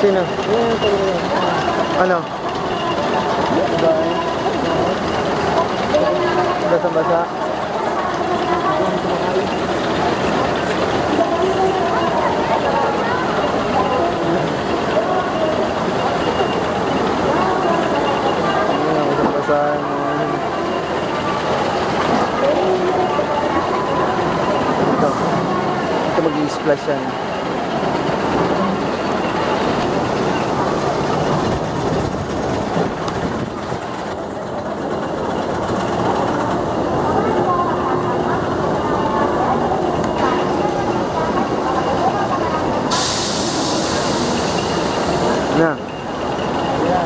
Ano? Basa-basa. Ayan, basa-basa. Ito. Ito mag-i-splash yan. Nah. Ya.